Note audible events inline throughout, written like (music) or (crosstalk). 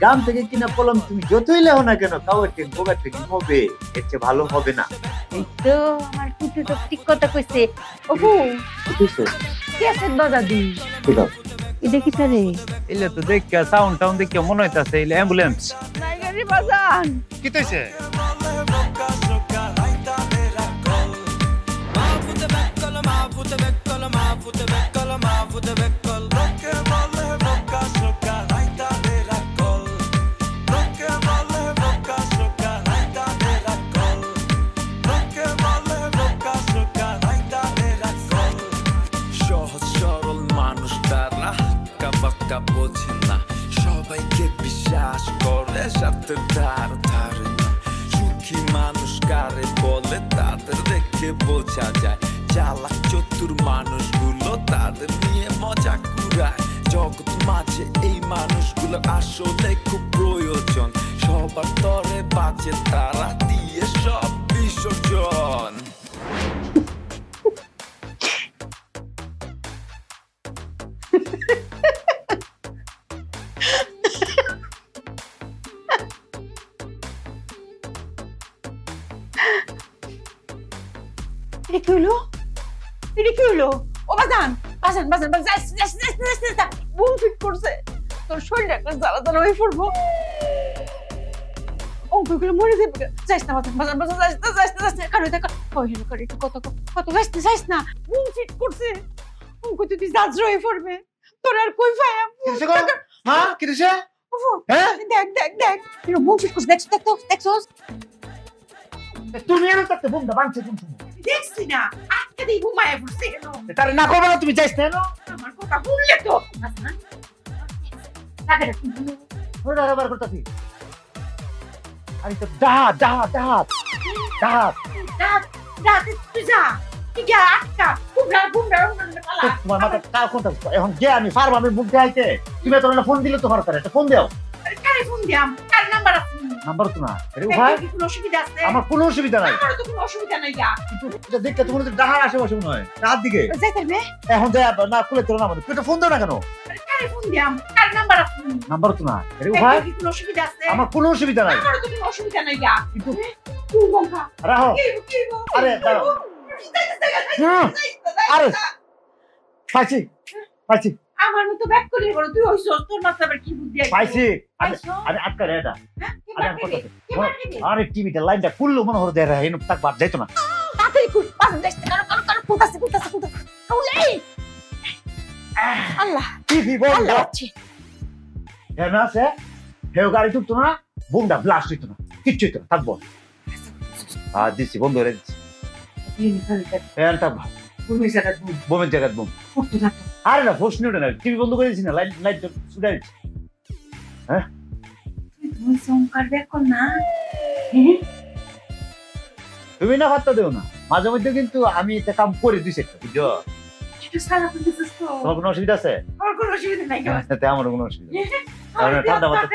গ্রাম থেকে কিনা কলম তুমি যতই লেও না কেন কাউ ট্রেন বোগা ট্রেনিং হবে এর চেয়ে ভালো হবে না। এই তো আমার কুটু তো ঠিক কথা কইছে। ওহু কেসেট বাজা দি কোথাও? এটা কি রে এলে তো দেখিয়া সাউন্ড টাউন দেখিয়া মনে হইতাছে এলে অ্যাম্বুলেন্স নাই গাড়ি বাজান কি তৈছে সহজ সাথে ধার ধারে না সুখী মানুষ কারে বলে তাদের দেখে বোঝা যায় চালাক চতুর মানুষগুলো তাদের নিয়ে মজা কুড়ায় জগৎ মাঝে এই মানুষগুলো আসলে খুব প্রয়োজন সবার তরে বাজে তারা দিয়ে সব বিসর্জন এটা কি হলো এটা কি হলো ও বাজান বাজান বাজান বুম ফিট করছে তোর শরীর একটা জ্বালা জ্বালা হয়ে পড়ব অঙ্ক মরে যাবে যাইস না বাজান বাজান বাজান যাইস না যাইস না যাইস না কারও দেখা কই করে একটু কত কত যাইস না যাইস না বুম ফিট করছে অঙ্ক যদি জাজ রয়ে পড়বে তোর আর কই কিসে হ্যাঁ কি হ্যাঁ দেখ দেখ দেখ এরকম বুম ফিট করছে দেখছ দেখ তো দেখছস তুমি এনে থাকতে বুমটা বানছে তুমি দেখছি না। আজকে দিয়ে ঘুমায় পড়ছে তারে না করবে না তুমি যাইছ না? আমার কথা শুনলে তো। আচ্ছা না লাগে না ওরা আবার করতাছি। আরে তো ডাহাত ডাহাত ডাহাত ডাহাত রাত রাত তুই যা। তোমার মাথা কাল কোনটা এখন গে আমি পারব আমি মুখ দেখাইতে তুমি ফোন দিলে তো একটা ফোন দাও। ফোন দিয়াম? কার নাম্বার আছে? নাম্বার তো না। আরে ভাই কি কোনো অসুবিধা আছে। আমার কোনো অসুবিধা নাই। আমার তো কোনো অসুবিধা নাই যা। কিন্তু এটা দেখতে তো ডাহার আশেপাশে মনে হয় রাত দিকে। যাইতে হবে এখন যাই না খুলে তোর নাম্বার। তুই একটা ফোন দাও না কেন? কারে ফোন দিয়াম? কার নাম্বার আছে নাম্বার তো না। আরে ভাই কি কোনো অসুবিধা আছে। আমার কোনো অসুবিধা নাই। আমার তো কোনো অসুবিধা নাই যা। কিন্তু তুই বঙ্কা রাহো আরে, দাঁড়াও। আরে পাইছি। পাইছি। আমার মতো ব্যাক করে বড় তুই হইছ তোর মাথা আবার কি বুদ্ধি পাইছি। আরে আটকা রে এটা। হ্যাঁ? আরে টিভিটা লাইনটা খুললো মনে হলো এনে তাক বাদ যাইতো না। তাড়াতাড়ি খুল, পাঁচ দেশ কারও কারও কারও ফুটাছে, ফুটাছে, ফুটাছে। আল্লাহ, টিভি বন্ধ। হেন আছে হেও গাড়ি ঢুকতো না বুমটা ব্লাস্ট হইতো না কিচ্ছু হইতো না থাকব আর দিচ্ছি বন্ধ করে দিচ্ছি হ্যাঁ থাকব বোমের জায়গায় বোম। ফুটতে না আরে না না। টিভি বন্ধ করে না লাইট লাইট ছুটে দিচ্ছি তুই সংকার কর না। হ্যাঁ? তুমি না দেও না। মাঝে মধ্যে কিন্তু আমি একটা কাম করে বুঝছ? সেটা তো। তোমার কোনো অসুবিধা আছে? আমার কোনো অসুবিধা নাই আমার কোনো অসুবিধা (laughs) ঠান্ডা মাথা-?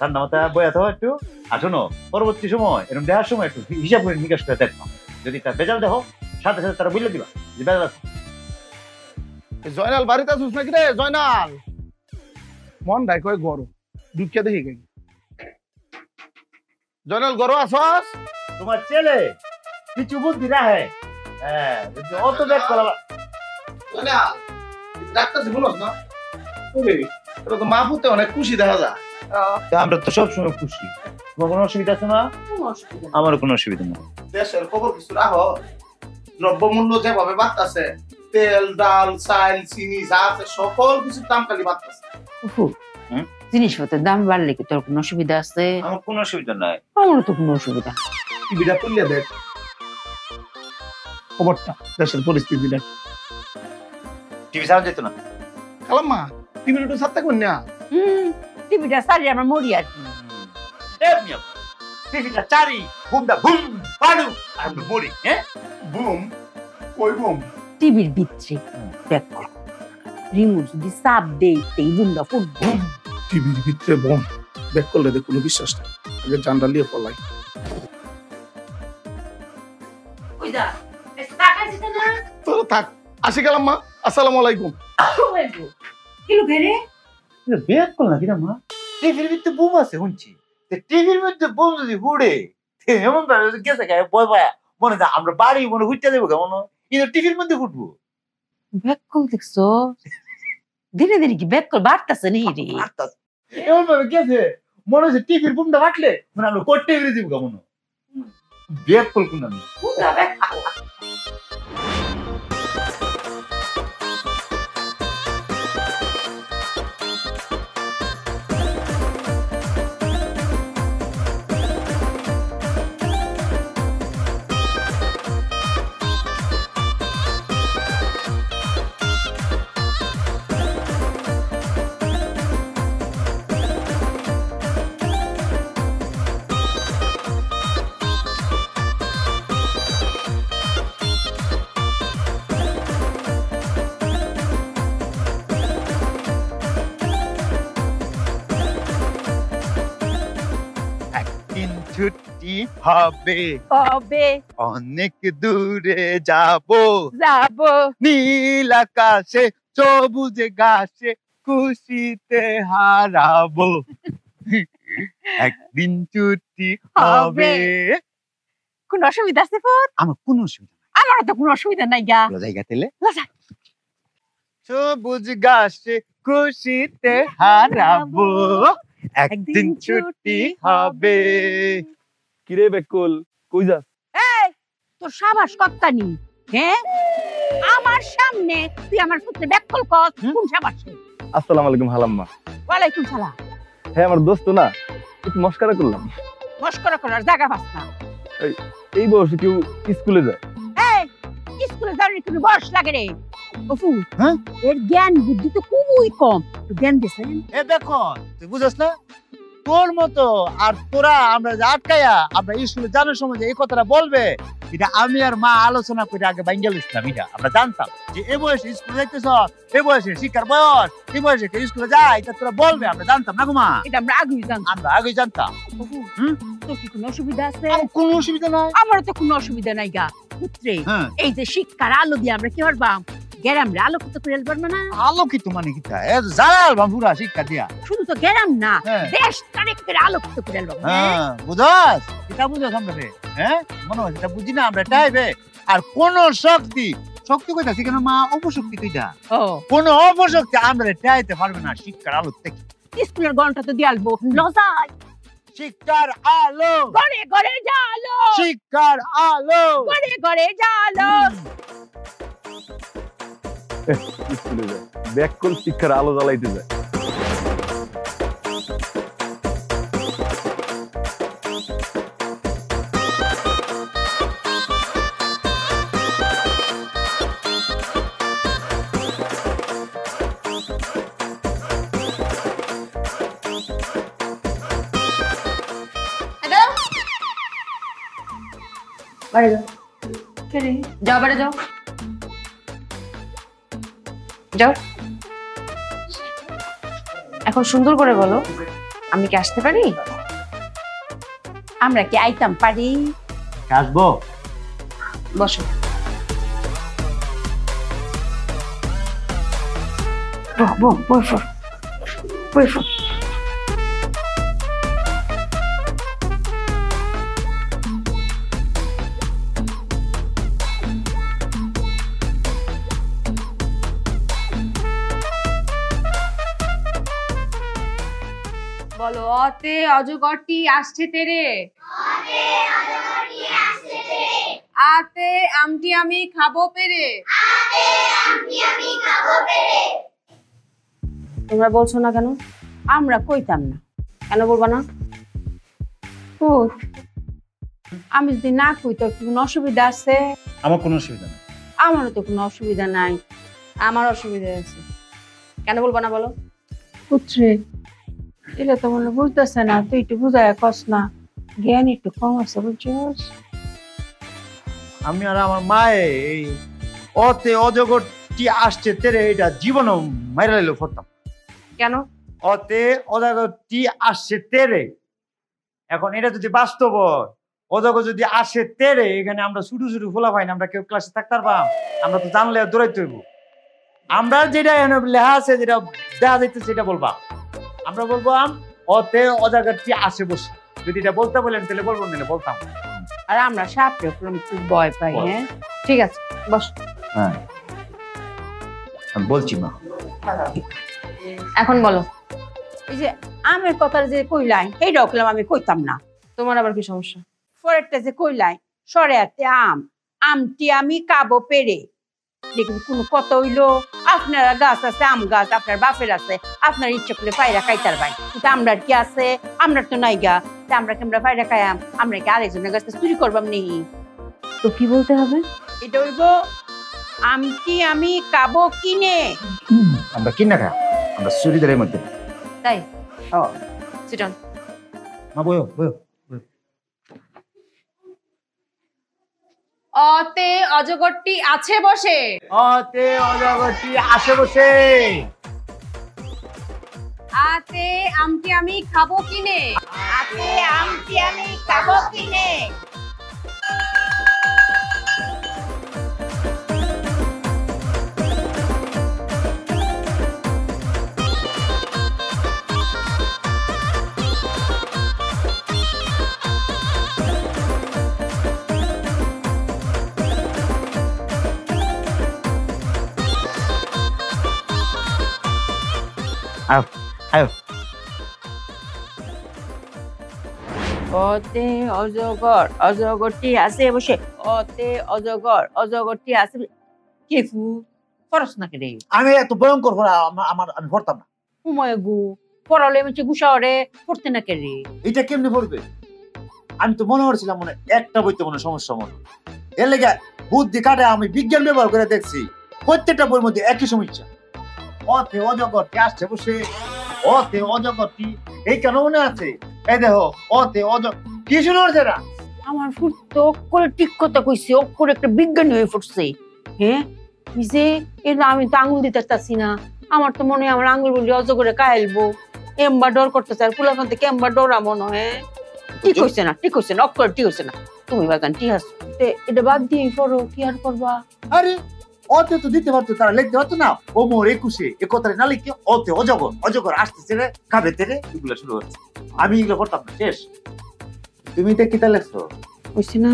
ঠান্ডা বয়া থাকো একটু। আর শোনো পরবর্তী সময় এরকম দেওয়ার সময় একটু হিসাব করে নিকাশ করে দেখবা যদি তার বেজাল দেখো সাথে সাথে তারা বুঝলে দিবা যে বেজাল আছে। জয়নাল বাড়িতে আসুস নাকি রে? জয়নাল! মন ডাই কয় গরম দেখি গাই জয়নাল আসস তোমার ছেলে কিছু বুদ্ধি রাহে হ্যাঁ অত ব্যাগ করা জয়নাল ডাক্তার বলস না? ওরে তোর তো মা পুতে অনেক খুশি দেখা যায়। আমরা তো সবসময় খুশি। তোমার কোনো অসুবিধা আছে না কোনো অসুবিধা নাই। আমারও কোনো অসুবিধা নেই। দেশের খবর কিছু রাখ। দ্রব্যমূল্য যেভাবে বাড়তেছে তেল ডাল চাল চিনি যা আছে সকল কিছুর দাম খালি বাড়তেছে। জিনিসপত্রের দাম বাড়লে কি তোর কোনো অসুবিধা আছে? আমার কোনো অসুবিধা নাই। আমারও তো কোনো অসুবিধা। টিভিটা তুলিয়া দেখ খবরটা দেশের পরিস্থিতিটা টিভি ছাড়া যেত না। কালাম মা টিভিটা একটু সাথে কোন না। হুম টিভিটা সারিয়ে আমার মরি আর কি। টিভিটা চারি বুমটা বুম পাডু আর মরি। হ্যাঁ? বুম? কই বুম? টিভির ভিতরে। রিমোট যদি চাপ দেই তেই বুমটা ফুটবো টিভির ভিতরে বোম। ব্যাক করলে দেখ কোনো বিশ্বাস নেই। আগে লিয়ে পলাই। থাক। আসি গেলাম মা। আসসালামু আলাইকুম। কিনা মা? টিভির ভিতরে বুম আছে শুনছি। টিভির মধ্যে বুম যদি হুড়ে এমন ভাবে যে গেছে গায়ে ভয় পায় মনে হয় আমরা বাড়ি মনে হুইটা দেবো কেমন কিন্তু টিভির মধ্যে ফুটবো ব্যাককল দেখছ? ধীরে ধীরে কি ব্যাক বাড়তেছে নি রে? (laughs) এমন ভাবে গেছে মনে হচ্ছে টিভির বুমটা ফাটলে মানে আমরা করতে বেরিয়ে দিব কেমন বিয়ে কল কোন ছুটি হবে। অনেক দূরে যাব। যাব। নীল আকাশে সবুজ গাছে খুশিতে হারাবো। একদিন ছুটি হবে। কোন অসুবিধা আছে ফুট? আমার কোনো অসুবিধা আমার তো কোনো অসুবিধা নাই গা। জায়গা তেলে। সবুজ গাছে খুশিতে হারাবো। একদিন ছুটি হবে। কিরে বেকুল কই যাস? এই তোর সাবাস কত্তানি হ্যাঁ? আমার সামনে তুই আমার পুত্রে ব্যাককল কর কোন সাবাসে আসসালামু আলাইকুম হালাম্মা। ওয়ালাইকুম সালাম। হ্যাঁ আমার দোস্ত না একটু মস্কারা করলাম। মস্করা করার জায়গা পাস না। এই বয়সে কেউ স্কুলে যায়? এই স্কুলে যাওয়ার একটু বয়স লাগে রে। অপু হ্যাঁ? এর জ্ঞান বুদ্ধি তো খুবই কম। জ্ঞান দিছেন এ দেখো তুই বুঝছ না? তোর মতো আর তোরা আমরা যে আটকায়া আমরা স্কুলে জানার সময় যে এই কথাটা বলবে এটা আমি আর মা আলোচনা করে আগে বাঙ্গাল ইসলাম এটা আমরা জানতাম। যে এ বয়সে স্কুলে যাইতেছ এ বয়সে শিক্ষার বয়স এই বয়সে কেউ স্কুলে যায় এটা তোরা বলবে আমরা জানতাম না গো মা? এটা আমরা আগেই জানতাম। আমরা আগে জানতাম। তোর কি কোনো অসুবিধা আছে? আমার কোনো অসুবিধা নাই। আমারও তো কোনো অসুবিধা নাই গা পুত্রে। হ্যাঁ। এই যে শিক্ষার আলো দিয়ে আমরা কি পারবাম গ্যারাম রে আলোকিত করে পারব না? আলোকিত মানে কি তা? এ জালাল বাবুরা শিক্ষা দিয়া। শুধু তো গ্যারাম না হ্যাঁ। দেশ তারিখ করে আলোকিত করে পারব হ্যাঁ বুঝাস? এটা বুঝাস আমরা হ্যাঁ? মনে হয় এটা বুঝি না আমরা টাইবে আর কোন শক্তি শক্তি কইতাছি কেন মা অপশক্তি কইতা? কোন অপশক্তি আমরা টাইতে পারবে না শিক্ষার আলো থেকে। স্কুলের ঘণ্টা তো দিয়ে আসব লজাই। শিক্ষার আলো। ঘরে ঘরে জালো। শিক্ষার আলো। ঘরে ঘরে জালো। স্কুলে যায় ব্যাককল শিক্ষার আলো জ্বালাইতে যায় বাড়ি যাও যাও বাড়ি যাও যাও। এখন সুন্দর করে বলো আমি কি আসতে পারি? আমরা কি আইতাম পারি? আসব। বসো। বহ বহ বই ফোর বই ফর অতে অজগরটি আসছে তেরে। আতে আমটি আমি খাব পেরে। তোমরা বলছো না কেন? আমরা কইতাম না। কেন বলবা না? আমি যদি না কই তো কোনো অসুবিধা আছে? আমার কোনো অসুবিধা নেই। আমারও তো কোনো অসুবিধা নাই। আমার অসুবিধা আছে। কেন বলবা না বলো? পুত্রে এটা তো মনে বুঝতেছে না তুই একটু বুঝায় কস না। জ্ঞান একটু কম আছে বুঝছিস? আমি আর আমার মায়ে এই অতে অজগরটি আসছে তেরে এটা জীবনও মাইরা লাইলো ফরতাম কেন? অতে অজগরটি আসছে তেরে। এখন এটা যদি বাস্তব অজগর যদি আসে তেরে এখানে আমরা শুধু শুধু ফোলা পাই না আমরা কেউ ক্লাসে থাকতে পারবাম আমরা তো জানলে দৌড়াইতে হইব। আমরা যেটা এখানে লেখা আছে যেটা দেখা যাইতেছে সেটা বলবা। আমরা বলব আম অতে অজাগারটি আসে বসে। যদি এটা বলতে বলেন তাহলে বলব না বলতাম। আর আমরা সাপে খুব ভয় পাই হ্যাঁ? ঠিক আছে বস। হ্যাঁ। আমি বলছি মা। এখন বলো। এই যে আমের কথা যে কইলাই এই রকলাম আমি কইতাম না। তোমার আবার কি সমস্যা? পরেরটা যে কইলাই সরে আতে আম আমটি আমি কাবো পেরে দেখুন কোন কত হইল আপনারা গাছ আছে আম গাছ আপনার বাপের আছে আপনার ইচ্ছা করলে পায়রা খাইতার ভাই। কিন্তু আমরা কি আছে? আমরা তো নাই গা। তা আমরা কি আমরা পায়রা খাইয়াম? আমরা কি আরেকজনের কাছে চুরি করবাম নেই তো কি বলতে হবে? এটা হইব আমটি আমি কাবো কিনে? আমরা কিনা খা আমরা চুরিদারের মধ্যে। তাই? ও। সিটন। মা বয়ো বয়ো অতে অজগরটি আছে বসে। অতে অজগরটি আছে বসে। আতে আমটি আমি খাব কিনে। আতে আমটি আমি খাব কিনে। আয়ো অতে অজগর অজগরটি আছে বসে। অতে অজগর অজগরটি আছে বসে। কে ফু খরচ না কে রে আমি এত ভয়ঙ্কর হরা আমার আমার- আমি পড়তাম না। উময় গু পড়ালে মেছে গুসাওরে পড়তে না কে রে এটা কেমনে পড়বে? আমি তো মনে করছিলাম মনে একটা বইতে মনে সমস্যা মনে এর লেগে বুদ্ধি কাটে আমি বিজ্ঞান ব্যবহার করে দেখছি। প্রত্যেকটা বইয়ের মধ্যে একই সমস্যা। অতে অজগরটি আসছে বসে। অতে অজগরটি এই কেন মনে আছে? এই দেখো অতে অজ কি না আমার ফুট তো করে ঠিক কথা কইছে ও করে একটা বিজ্ঞানী হয়ে পড়ছে হ্যাঁ যে? এর আমি তো আঙুল দিতে চাচ্ছি না। আমার তো মনে হয় আমার আঙুল বলি অজগরে কাইলবো এম্বা ডর করতেছে আর কুলাকান থেকে এম্বা ডরা মনে হয় ঠিক হইছে না ঠিক হইছে না অক্ষর ঠিক হইছে না। তুমি বাগান ঠিক আছে। এটা বাদ দিয়ে পড়ো কি আর করবা? আরে অতে তো দিতে পারতো তারা লিখতে পারতো না। ও মোর একুশে এ কথাটা না লিখে অতে অজগর অজগর আসতেছে রে খাবে তেরে এগুলো শুরু হচ্ছে। আমি এগুলো পড়তাম না শেষ। তুমি তো কিতা লেখছো? হইছে না।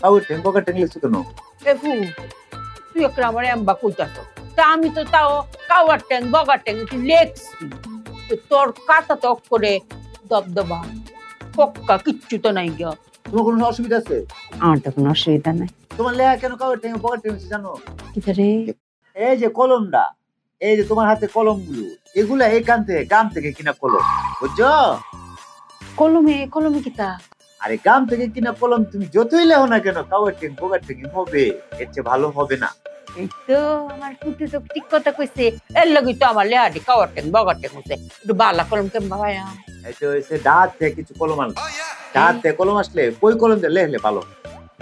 তাও টেন পকেট টেন লিখছো কেন? দেখু তুই একটা আমার এম্বা কইতাছ। তা আমি তো তাও কাওয়ার ট্যাং বগার ট্যাং তুই লেখছি। তোর কাটা তো করে দবদবা পক্কা কিচ্ছু তো নাই গিয়া তোমার কোনো অসুবিধা আছে? আমার তো কোনো অসুবিধা নাই। তোমার লেখা কেন কাগজ থেকে পকেট থেকে জানো? কিতা রে এই যে কলমটা এই যে তোমার হাতে কলমগুলো এগুলা এখান থেকে গ্রাম থেকে কিনা কলম বুঝছ? কলমে কলমে কিতা আরে গ্রাম থেকে কিনা কলম তুমি যতই লেখো না কেন কাগজ থেকে পকেট থেকে হবে এর চেয়ে ভালো হবে না। এই তো আমার কুটি তো ঠিক কথা কইছে। এর লাগি তো আমার লেহাটি হইছে একটু বালা কলম বাবায়া এই তো হয়েছে ডাহাত থেকে কিছু কলম আনলো। ডাহাত থেকে কলম আসলে বই কলম দিয়ে লেখলে ভালো।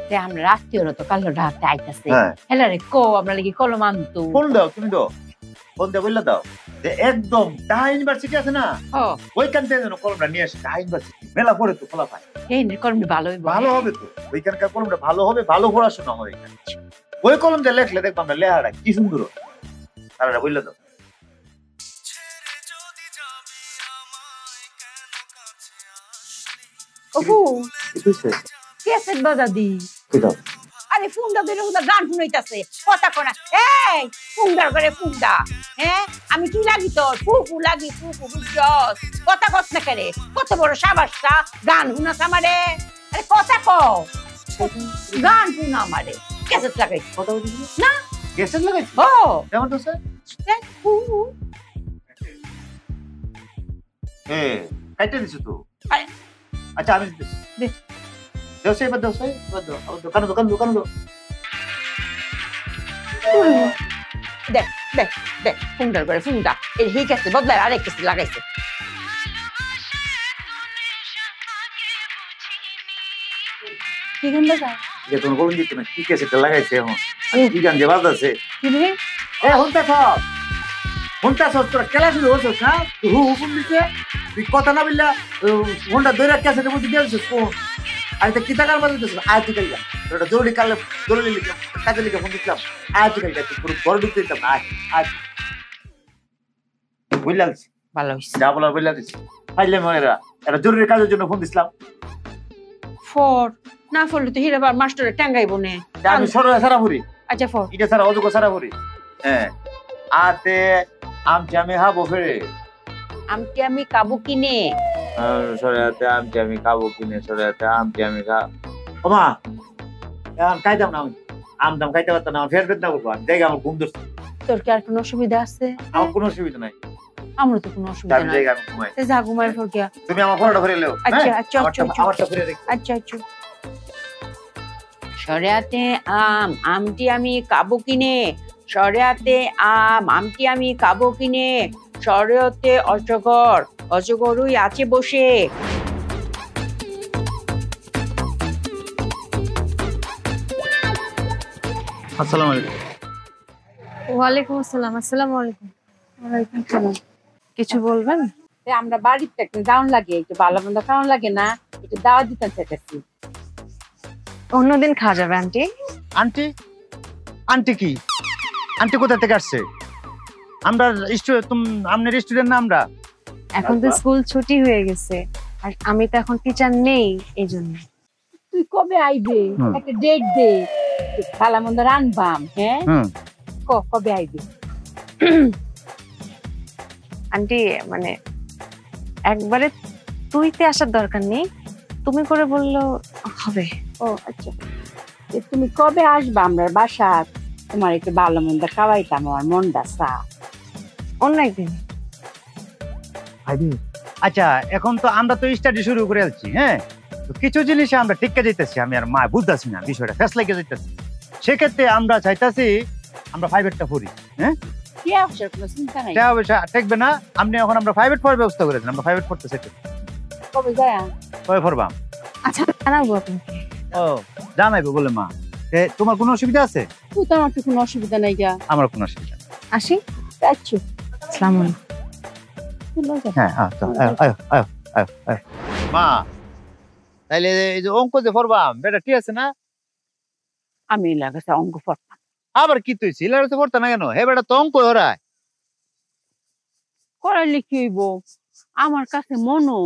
তে আমরা রাত্রিও তো কালো ঢাতে আইতাছে। হ্যাঁ। হেলা রে কো আমরা লাগি কলম আনতো। ফোন দাও তুমি দাও। ফোন দিয়ে বললে দাও। যে একদম ডাহা ইউনিভার্সিটি আছে না ও ওইখান থেকে যেন কলমটা নিয়ে আসে ইউনিভার্সিটি। মেলা পড়ে তো পায়। এই কলমটি ভালো ভালো হবে তো। ওইখানকার কলমটা ভালো হবে ভালো পড়াশোনা হবে এখানে ওই কলম দিয়ে লেখলে দেখব আমরা লেখাটা কি সুন্দর। তারা বললে তো? কেসেট বাজা দি। আরে ধরে হুদা গান শুনাইতাছে কথা কোনা এই ফুন্ডার করে ফুন্ডা হ্যাঁ আমি কি লাগি তোর? ফুফু লাগি ফুফু বুঝছস? কথা কস না করে? কত বড় সাবাসটা গান শুনাস আমারে? আরে কথা ক গান শুনা আমারে। কেসেট লাগাই কথা বলছি না। গ্যাসের লাগাইছি ও। কেমন তো স্যার? হ্যাঁ কাইটে দিছো তো। আচ্ছা আমি দিতেছি। দে। দেও সে এবার দেও সে এবার দাও আবার দোকানে দোকান দোকানে দাও দেখ দেখ দেখ ফুন্ডার করে ফুন্ডা আরেক লাগাইছে। কি গান বাজা? যে তোমার বলুন দিত না কি কেসেটা লাগাইছে এখন? কি গান যে বাজাছে কি রে এ হুনতা সব হুনতা সব তোরা কেলা শুরু হচ্ছিস না তুই হু হুকুম দিতে তুই কথা না বললা হুন্ডা দৈরা কেসেটে বুঝি দিয়েছিস কোন আরে তো কিতা গান বাজাইতেছিস? আয় তুই কাইলা তোর একটা জরুরি কালে জরুরি লিখে কাজে লিখে ফোন দিচ্ছিলাম আয় তুই কাইলা তুই পুরো ঘরে ঢুকতে দিতাম না, আয়। আয় বুঝলাম ভালো হইছে। যা বলার বুঝলাম দিচ্ছি ফাইলে মেয়েরা একটা জরুরি কাজের জন্য ফোন দিছিলাম। ফর। না ফরলে তো হীরাবার মাস্টারে টাঙ্গাইব নে। আমি সরো সারা ভরি আচ্ছা ফর এটা সারা অযোগ্য সারা ভরি হ্যাঁ। আতে আমচি আমি হাবো ফেরে। আমটি আমি কাবু কিনে। সরাতে আমচি আমি খাব কিনে সরাতে আমচি আমি খা ওমা এখন খাইতাম না আমি। আম দাম খাইতে পারতাম না আমার ফের বেদনা করব। আমি দেখে আমার ঘুম ধরছে। তোর কি আর কোনো অসুবিধা আছে? আমার কোনো অসুবিধা নাই। আমার তো কোনো অসুবিধা নাই। আমি ঘুমাই। যা ঘুমাই ফর তুমি আমার ফোনটা ফেরে লেও আচ্ছা আচ্ছা আচ্ছা ফেরে রেখো। আচ্ছা আচ্ছা। সরেয়াতে আম আমটি আমি কাবু কিনে? সরেয়াতে আম আমটি আমি কাবু কিনে? সরেয়তে অজগর অজগরই আছে বসে। আসসালামু আলাইকুম। ওয়ালাইকুম আসসালাম আসসালামু আলাইকুম। ওয়ালাইকুম আসসালাম কিছু বলবেন? আমরা বাড়িতে একটা দাউন লাগে একটু ভালো মন্দ খাওয়ান লাগে না একটু দাওয়া দিতে চাইতেছি। অন্যদিন খাওয়া যাবে আন্টি। আন্টি? আন্টি কি? আন্টি কোথা থেকে আসছে? আমরা তুমি আপনার স্টুডেন্ট না আমরা? এখন তো স্কুল ছুটি হয়ে গেছে আর আমি তো এখন টিচার নেই এই জন্য। তুই কবে আইবে? একটা ডেট দে। ভালো মন্দ রানবাম হ্যাঁ? ক কবে আইবে? আন্টি মানে একবারে তুইতে আসার দরকার নেই। তুমি করে বলল হবে। ও আচ্ছা। তুমি কবে আসবা আমরা বাসা তোমার একটু ভালো মন্দ খাওয়াইতাম আমার মনটা সা অন্য একদিন আচ্ছা এখন তো আমরা তো স্টাডি শুরু করে আছি হ্যাঁ? তো কিছু জিনিসে আমরা টিকে যেতেছি আমি আর মা বুঝতেছি না বিষয়টা ফেস লেগে যেতেছি সেক্ষেত্রে আমরা চাইতাছি আমরা প্রাইভেটটা পড়ি নাই। টাকা পয়সা ঠেকবে না আপনি এখন আমরা প্রাইভেট পড়ার ব্যবস্থা করেছেন আমরা প্রাইভেট পড়তে চাইতে কবে যায়? কবে পড়বাম আচ্ছা জানাব আপনাকে। ও জানাইবো বলে মা। তোমার কোনো অসুবিধা আছে? তুই তো আমার তো কোনো অসুবিধা নাই গা। আমার কোনো অসুবিধা আসি? আচ্ছা আসসালামু আলাইকুম। হ্যাঁ আচ্ছা আয় আয় আয় আয় আয়। মা তাইলে এই যে অঙ্ক যে পড়বাম বেটা ঠিক আছে না? আমি লাগাছে অঙ্ক পড়তাম। আবার কি তুই সিলারে তো পড়তে না কেন? হে বেটা তো অঙ্ক ওরায় করাইলে কি হইব? আমার কাছে মনো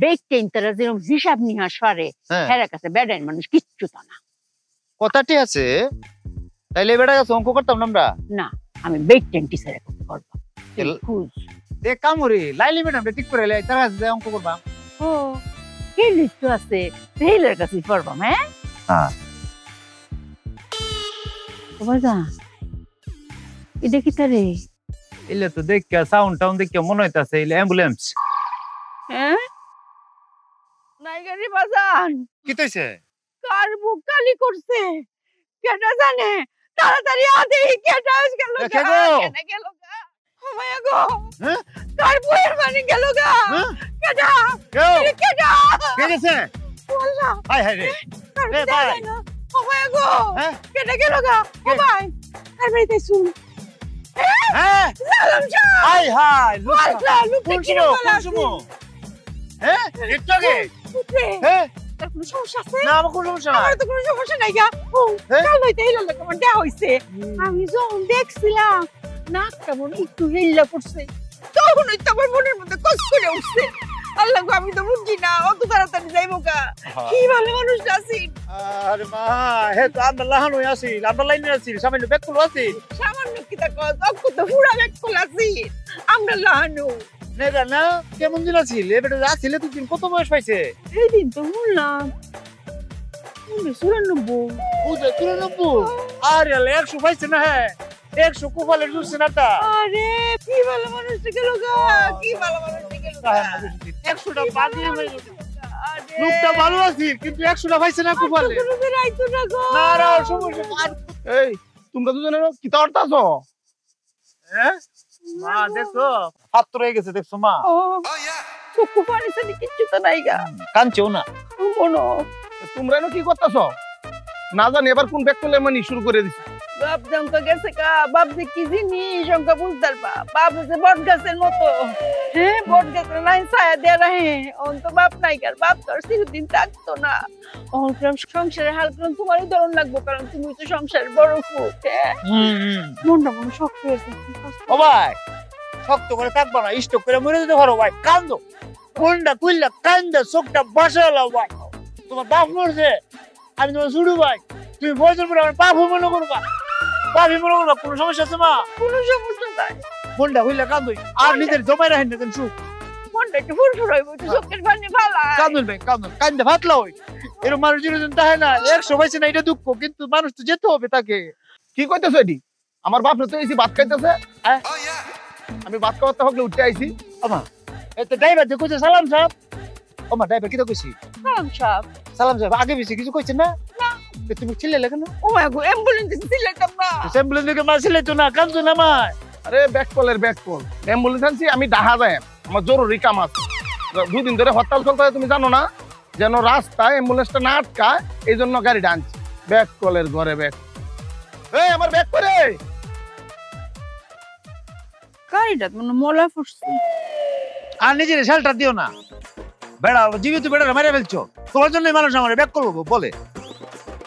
বেকটেন তারা যেরকম হিসাব নিহাস পারে হ্যাঁ। কাছে মানুষ কিচ্ছু তো না। কথাটি আছে তাইলে বেটা কাছে অঙ্ক করতাম না আমরা? আমি বেকটেন টিচারের কাছে করব এল- খুঁজ দেখ কামড়ি লাইলি ম্যাডাম ঠিক করে লাই তার যাই অঙ্ক করবাম ও কি আছে? সেইলের কাছে হ্যাঁ? হ্যাঁ। বাজা এটা কি তারে। এলে তো দেখ সাউন্ড টাউন দেখে মনে হইতাছে এলে অ্যাম্বুলেন্স হ্যাঁ? নাই গাড়ি বাজান কি তৈছে কার বুক কালি করছে? কেটা জানে? তাড়াতাড়ি আদে কেটা গেল এ, কে গো? গেল গা? আমায় গো! হ্যাঁ? কার বইয়ের মানে গেল গা? হ্যাঁ? কেটা কেটা কে গেছে? বললা হাই হাই রে। এ, ভাই। আমায় গো! হ্যাঁ? কেটা গেল গা? ভাই কার বাড়িতে শুন? হ্যাঁ? সালাম হাই হাই আল্লাহ লুকে কি সময়? হ্যাঁ? একটু আগে হ্যাঁ কোনো সমস্যা আছে? না আমার কোনো সমস্যা আমার তো কোনো সমস্যা নাই গা। ও? কাল হইতে এই লোক দেয়া হইছে। আমি যখন দেখছিলাম নাকটা কেমন একটু হেল্লা পড়ছে তখন ওই তো আমার মনের মধ্যে কষ্ট করে উঠছে। আল্লাহ আমি তো বুঝছি না অত তাড়াতাড়ি যাইবো গা কি ভালো মানুষ আছি আরে মা হে তো আমরা লাহানো আছি আমরা লাইনে আছি সামনে ব্যাগ করল আছি। সামান্য কি তা কস অক্ষ তো পুরা খোলা আছি। আমরা লাহানো না না কেমন দিন আছিল এবারে আসলে তুই দিন কত বয়স পাইছে এই দিন তো শুনলাম চুরানব্বই। বুঝে তিরানব্বই আরে একশো পাইছে না হ্যাঁ। একশো কুপালে ঢুকছে না তা। আরে কি ভালো মানুষ গেল গা কি ভালো মানুষ। একশোটা হয়ে। আরে। লোকটা ভালো আছে কিন্তু একশোটা পাইছে না কুপালে। আর এই তোমরা দুজনে কিতা অর্থাছ হ্যাঁ মা দেখছ? হাত রয়ে গেছে দেখছ মা? ও চক্ষু পানি সানি কিচ্ছু তো নাই গা। কাঁদছেও না। তোমরা কি করতেছ? না জানি এবার কোন ব্যাগ করলে মানে শুরু করে দিছি। বাপ জঙ্কা গেছে কা বাপ যে কি জিনিস জঙ্কা বুঝতার বা বাপ যে বট গাছের মতো। হ্যাঁ বট গাছের নাই ছায়া দেয়া রাহে অন তো বাপ নাই কার বাপ তো আর চিরদিন থাকতো না। অন ক্রম সংসারের হাল ক্রম তোমারই ধরন লাগবো কারণ তুমি তো সংসারের বড় ফুট হ্যাঁ মনটা মনে শক্ত হয়েছে। ও ভাই শক্ত করে থাকবা না স্টক করে মরে যেতে পারো ভাই কান্দো। কোনটা কুইল্লা কান্দে চোখটা বসালো ভাই। তোমার বাপ মরছে। আমি তোমার শুরু ভাই। তুমি বয়সের পরে আমার বাপ মনে করবা। বাপই মনে করবা কোনো সমস্যা আছে মা? কোনো সমস্যা নাই। কোনটা কুইল্লা কান্দোই। আর নিজের জমাই রাখেন না কেন সুখ মনটা একটু ফুরফুর হইব একটু চোখের পানি ফালা কান্দুন ভাই কান্দুন। কান্দে ভাতলা হই এরকম মানুষ চিরদিন তাহে না। একশো পাইছে না এটা দুঃখ কিন্তু মানুষ তো যেতে হবে তাকে। কি কইতেছ এটি? আমার বাপ তো এসি ভাত খাইতেছে। হ্যাঁ? আমি ভাত খাওয়াতে হকলে উঠতে আইছি। আমা এত ড্রাইভার কইছে সালাম সাহেব। ওমা ড্রাইভার কি তো কইছি? সালাম সাহেব। সালাম সাহেব আগে বেশি কিছু কইছেন না? তুমি চিল্লে কেন? ও মা গো অ্যাম্বুলেন্স দিলাম না। অ্যাম্বুলেন্স দিকে মা চিল্লে তো না কান্দো না মা আরে ব্যাক কলের ব্যাক কল অ্যাম্বুলেন্স আনছি আমি ডাহা যায়। আমার জরুরি কাম আছে। দুদিন ধরে হরতাল চলতে তুমি জানো না? যেন রাস্তায় অ্যাম্বুলেন্সটা না আটকায় এই জন্য গাড়িটা আনছি। ব্যাক কলের ঘরে ব্যাক। এই আমার ব্যাক করে গাড়িটা মানে মলা ফুটছে আর নিজের শেল্টার দিও না। বেড়া জীবিত বেড়া মেরে ফেলছো। তোমার জন্যই মানুষ আমার ব্যাক করব বলে।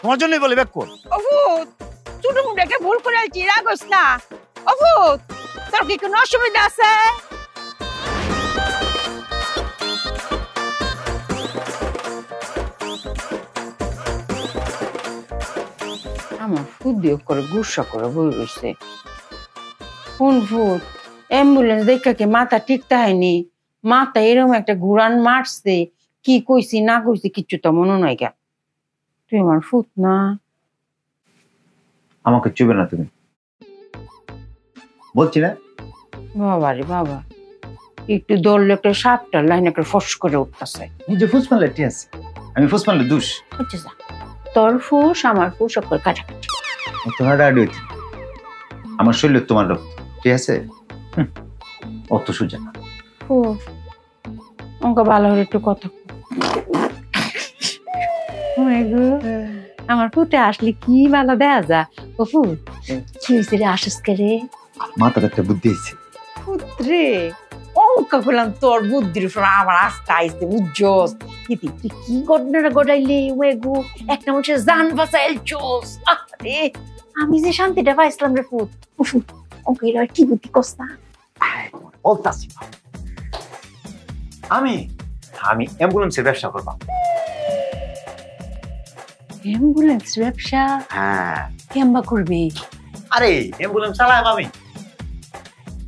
তোমার জন্যই বলে ব্যাক কর। অভূত ছোট মুখে একটা ভুল করে আছি রাগস না। অভূত তোর কি কোনো অসুবিধা আছে? আমার ফুট দিয়ে করে গুসা করে বই রয়েছে কোন ফুট অ্যাম্বুলেন্স দেখা কি মাথা ঠিক হয়নি মাথা এরকম একটা ঘুরান মারছে কি কইছি না কইছি কিচ্ছু তো মনে নয় গা। তুই আমার ফুট না। আমাকে চুবে না তুমি। বলছি না? বাবা রে বাবা একটু দৌড়লে একটা সাপটার লাইন একটা ফস করে উঠতেছে। নিজে ফুস মারলে ঠিক আছে আমি ফুস মারলে দুষ। হচ্ছে যা তোর ফুস আমার ফুস করে কাটাকাটি তোমার ডাডি আমার শরীর তোমার রক্ত ঠিক আছে? অত সোজা না। আমাকে ভালো একটু কথা আমার ফুটে আসলে কি ভালো দেয়া যা কি হয়েছে রে আসিস রে? মাথার একটা বুদ্ধি হয়েছে পুত্রে অঙ্কা করলাম তোর বুদ্ধির উপর আমার আস্থা আইসতে বুঝছস? ইতি তুই কি ঘটনাটা ঘটাইলে ওয়েগু একটা মানুষের জান বাঁচাইলছস আরে আমি যে শান্তিটা পাইছিলাম রে উফ, অঙ্কা এরা কি বুদ্ধি কস্তা বলতাছি। আমি আমি অ্যাম্বুলেন্সের ব্যবসা করব। অ্যাম্বুলেন্স ব্যবসা? হ্যাঁ। কেমবা করবে? আরে অ্যাম্বুলেন্স চালাম আমি।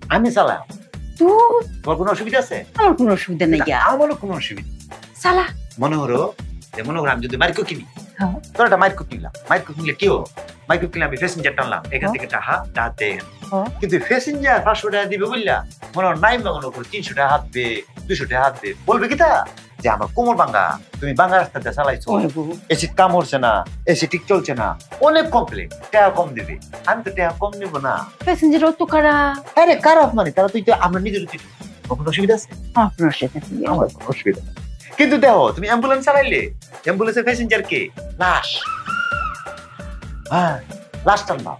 আমি চালাম। তো? তোর কোনো অসুবিধা আছে? আমার কোনো অসুবিধা নাই আমারও কোনো অসুবিধা। সালা মনে হলো মনে হলো আমি যদি মাইক্রো কিনি হ্যাঁ। তোর একটা মাইক্রো কিনলাম মাইক্রো কিনলে কি হলো? মাইক্রো কিনলে আমি প্যাসেঞ্জার টানলাম এখান হ্যাঁ। থেকে হ্যাঁ। কিন্তু প্যাসেঞ্জার পাঁচশো টাকা দিবে বুঝলা? মনে হয় নাই বা মনে তিনশো টাকা হাত দে দুশো টাকা হাত দে। বলবে কি তা? যে আমার কোমর ভাঙ্গা তুমি ভাঙ্গা রাস্তাতে চালাইছো। এসি কাম হচ্ছে না এসি ঠিক চলছে না। অনেক কমপ্লেন টাকা কম দিবে। আমি তো টাকা কম নেব না। প্যাসেঞ্জার অত খারাপ আরে খারাপ মানে তারা তুই তো আমরা নিজের কোনো অসুবিধা আছে? আপনার সাথে আমার কোনো অসুবিধা। নেই। কিন্তু দেখো তুমি অ্যাম্বুলেন্স চালাইলে অ্যাম্বুলেন্সের প্যাসেঞ্জার কে? লাশ। হ্যাঁ লাশ টানবা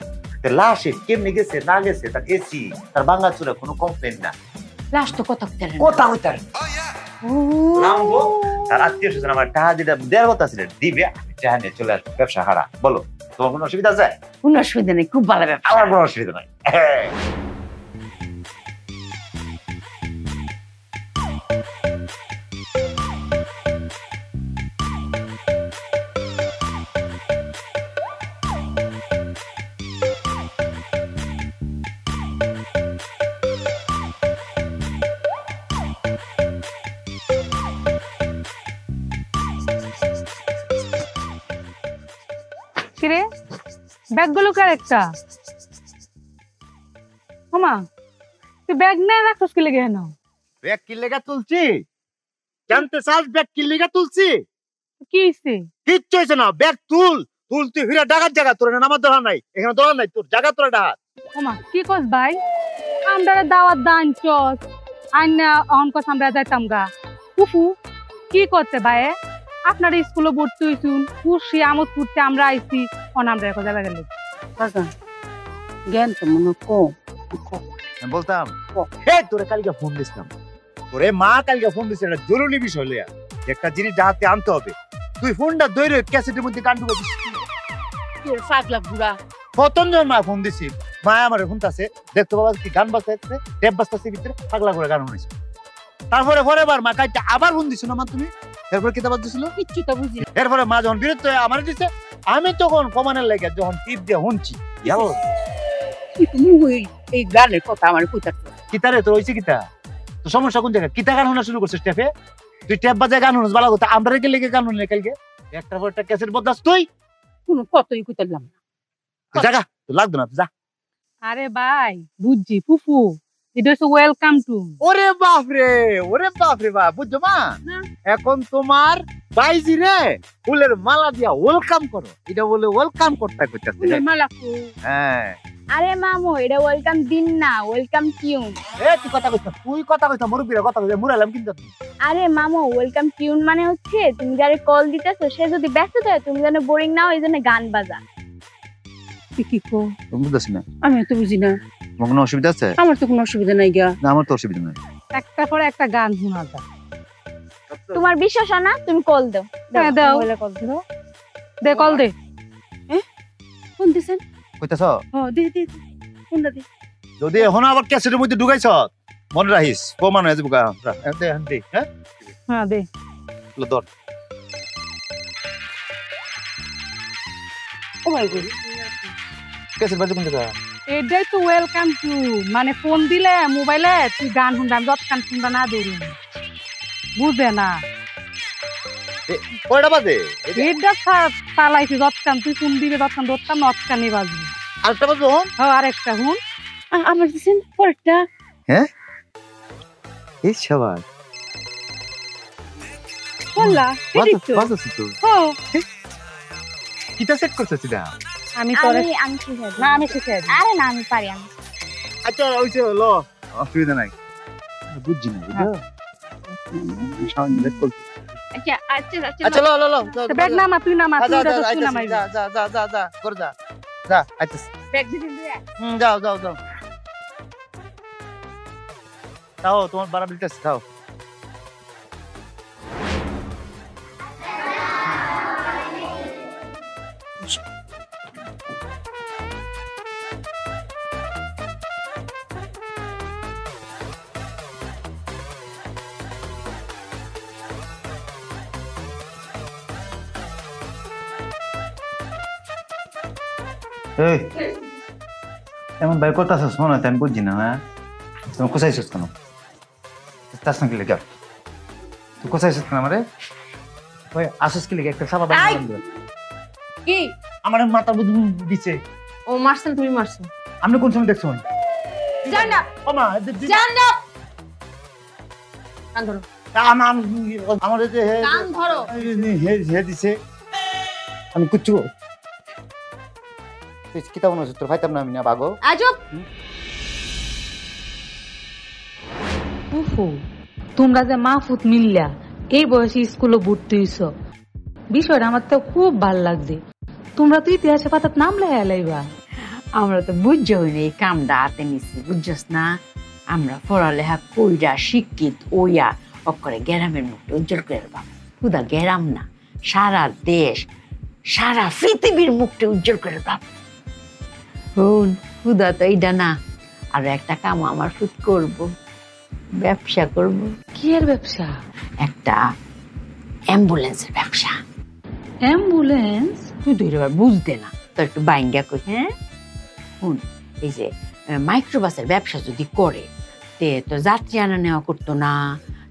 লাশে কেমনে গেছে না গেছে তার এসি তার কোনো কমপ্লেন না। লাস্ট তো কথা কইতে কথা হইতার নামবো তার আত্মীয় স্বজন আমার টাকা যেটা দেওয়ার কথা ছিল দিবে আমি টাকা নিয়ে চলে আসব ব্যবসা হারা। বলো তোমার কোনো অসুবিধা আছে? কোনো অসুবিধা নেই খুব ভালো ব্যাপার। আমার কোনো অসুবিধা নাই। ব্যাগগুলো কার একটা? মামা তুই ব্যাগ নিয়ে রাখছিস কি লেগে না ব্যাগ কি লেগা তুলছি? জানতে চাস ব্যাগ কি লেগা তুলছি? কি হইছে? কিচ্ছু হয়েছে না ব্যাগ তুল। তুল তুই ফিরে ডাকাত জায়গা তোর এখানে আমার দরকার নাই। এখানে দরকার নাই তোর জায়গা তোরা ডাকাত। মামা কি কস ভাই? আমরা দাওয়াত দান চস। আইনা অন কস আমরা যাইতাম গা। উফু কি করতে ভাই আপনার স্কুলে ভর্তি হইছুন খুশি আমোদ করতে আমরা আইছি। অন আমরা এখন যাবে গেলে। জ্ঞান তো মনে কম। বলতাম হে তোরে কালকে ফোন দিছিলাম। তোরে মা কালকে ফোন দিছে একটা জরুরি বিষয় একটা জিনিস আনতে হবে। তুই ফোনটা দৈরে ক্যাসেটের মধ্যে দিস পাগলা বুড়া। পতঞ্জল মা ফোন দিছি মায়া আমার শুনতাছে দেখতো বাবা কি গান বাজতেছে টেপ বাজতেছে ভিতরে পাগলা করে গান শুনেছে তারপরে পরে বার মা কাইটা আবার ফোন দিছিল না তুমি এরপরে কিতাব দিছিল? কিচ্ছু তো বুঝি। এরপরে মা যখন বিরক্ত হয়ে আমার দিছে আমি তখন কমানের লেগে যখন টিপ দিয়ে শুনছি ইয়াও তুমি ওই এই গানের কথা আমার কইতাছ? কিতারে তোর হইছে কিতা? তো সমস্যা কোন জায়গায়? কিতা গান শোনা শুরু করছিস টেপে? তুই টেপ বাজায় গান শুনিস ভালো কথা। আমরা কে লেগে গান শুনলে কালকে? একটা পর একটা ক্যাসেট বদলাস তুই। কোনো কতই কইতাম না। জাগা তুই লাগতো না যা। আরে ভাই বুঝছি ফুফু। এটা হচ্ছে ওয়েলকাম টু ওরে বাপ রে ওরে বাপ রে বাপ বুঝছ মা? এখন তোমার বাইজি রে ফুলের মালা দিয়া ওয়েলকাম করো। এটা বলে ওয়েলকাম করতে করতে মালা কো। হ্যাঁ। আরে মামু এটা ওয়েলকাম দিন না ওয়েলকাম টিউন এ তুই কথা কইছ তুই কথা কইছ মুরব্বীরা কথা কইছ মুরালাম কিন্তু আরে মামু ওয়েলকাম টিউন মানে হচ্ছে তুমি যারে কল দিতেছো সে যদি ব্যস্ত থাকে তুমি যেন বোরিং না এই জন্য গান বাজা। তুই কি কো বুঝতেছি না। আমি তো বুঝি না। তোমার কোনো অসুবিধা আছে? আমার তো কোনো অসুবিধা নাই গা না আমার তো অসুবিধা নাই। একটা পরে একটা গান শোনা যায় তোমার বিশ্বাস হয় না? তুমি কল দাও। হ্যাঁ, দাও। কল দাও। দে কল দে। কোন দিছেন কইতাছ? হ দে দে দে। কোনটা দে। যদি এখন আবার ক্যাসেটের মধ্যে ঢুকাইছ মনে রাখিস প্রমাণ হয়ে যাব দে দে হ্যাঁ? হ্যাঁ দে। ধর। Oh my god. বাজে এটাই তো ওয়েলকাম টু মানে ফোন দিলে মোবাইলে তুই গান শুনবা আমি যত গান শুনবা না ধরি বুঝে না। কয়টা বাজে? এটা চালাইছি যত গান তুই ফোন দিবে গান ধরতাম নত কানি বাজবি আরেকটা বাজে হন? হ্যাঁ আরেকটা হুন। আমার দিছেন পরেরটা। এই সবার। বললা এটাই তো। বাজাছি তো। হ কিটা সেট করছিস এটা আমি তোরে আমি না আমি দিই আরে না আমি পারি আমি আচ্ছা হলো অসুবিধা নাই। বুঝছি না বেক কর আচ্ছা আচ্ছা আচ্ছা লো। লো লো ব্যাগ নামা তুই নামা যা তুই যা তুই যা যা যা যা যা যা কর যা। যা আচ্ছা ব্যাগ দিছেন দিয়ে হুম যাও যাও যাও। তাও তোমার বাড়া বিলটাস তাও। এই এমন বাইর করতেছিস মনে হয় আমি বুঝছি না না তুমি কোথাইছিস কেন? তাস নাকি লেগে? তুই কোথায় কোথাইছিস কেন আমারে? ওই আসিস কি লেগে? একটা সাবা! কি? আমার মাথার বুদ্ধি দিচ্ছে ও মারছেন তুমি মারছো। আপনি কোন সময় দেখছ জান না ও মা জান না কান ধরো। আম- আম- আমার যে কান ধরো। হে হে দিছে। আমি কুচ্ছু কিতাব মনে হচ্ছে তোর ভাইতাম না আমি না বাগো আজব! ফুফু তোমরা যে মাহফুত মিল্লা এই বয়সে স্কুলে ভর্তি হইছ। বিষয়টা আমার তো খুব ভালো লাগছে। তোমরা তো ইতিহাসে পাতাত নাম লাইবা। আমরা তো বুঝতে হইনি এই কামটা হাতে নিছি বুঝছস না? আমরা পড়ালেখা কইরা শিক্ষিত ওইয়া অক্ষরে গ্যারামের মুখটা উজ্জ্বল করে রাখবাম খুদা গ্যারাম না সারা দেশ সারা পৃথিবীর মুখটা উজ্জ্বল করে রাখবাম হুন খুদা তো এইটা না। আর একটা কাম আমার ফুট করব। ব্যবসা করব। কি এর ব্যবসা? একটা অ্যাম্বুলেন্সের ব্যবসা। অ্যাম্বুলেন্স? তুই তো এবার বুঝতে না। তো একটু বাইঙ্গা কই হ্যাঁ? শুন এই যে মাইক্রোবাসের ব্যবসা যদি করে তে তো যাত্রী আনা নেওয়া করতো না।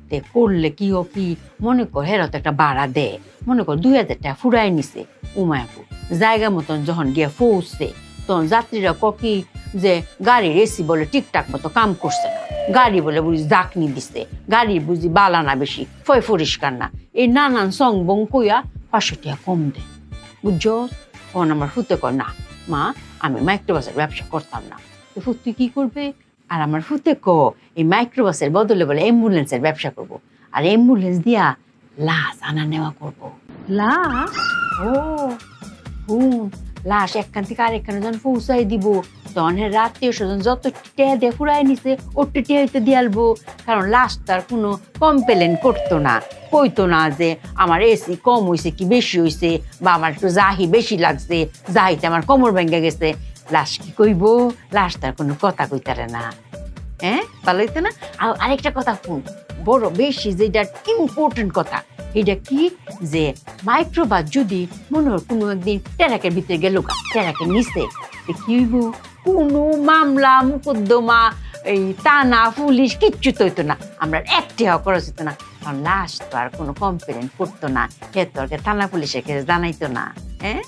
তে করলে কি ও কি? মনে কর হেরা তো একটা ভাড়া দে। মনে কর দুই হাজার টাকা ফুরাই নিছে। উমায়াপুর। জায়গা মতন যখন গিয়ে পৌঁছছে তখন যাত্রীরা ক কি যে গাড়ির এসি বলে ঠিকঠাক মতো কাম করছে না। গাড়ি বলে বুঝি জাকনি দিছে। গাড়ির বুঝি বালা না বেশি ফয় পরিষ্কার না। এই নানান সং বং কইয়া পাঁচশো টাকা কম দেয় বুঝছ? তখন আমার ফুতে কর না, মা, আমি মাইক্রোবাসের ব্যবসা করতাম না। তো ফুত তুই কি করবে? আর আমার ফুতে ক এই মাইক্রোবাসের বদলে বলে অ্যাম্বুলেন্সের ব্যবসা করব। আর অ্যাম্বুলেন্স দিয়া লাশ আনা নেওয়া করব। লাশ? ও। লাশ একখান থেকে আরেকখানে যখন পৌঁছাই দিব তখন আত্মীয় স্বজন যত টেয়া দিয়ে ফুরাই নিছে ওটু টেয়া হইতে দিয়ালবো কারণ লাশ তার কোনো কমপ্লেন করতো না। কইতো না যে, আমার এসি কম হইছে কি বেশি হইছে? বা আমার একটু জাহি বেশি লাগছে জাহিতে আমার কোমর ভেঙে গেছে। লাশ কি কইব? লাশ তার কোনো কথা কইতারে না। হ্যাঁ? ভালো হইতো না? আর আরেকটা কথা শুন। বড় বেশি যেটা ইম্পর্টেন্ট কথা। এটা কি? যে মাইক্রোবাস যদি মনে হয় কোনো একদিন টেরাকের ভিতরে গেল টেরাকের নিচে কি হইব? কোনো মামলা, মুকদ্দমা, এই থানা পুলিশ, কিচ্ছু তো হইতো না। আমরা একটি হওয়া করা যেত না। কারণ তো আর কোনো কমপ্লেন করতো না। হে তো আর থানা পুলিশের কাছে জানাইতো না। হ্যাঁ?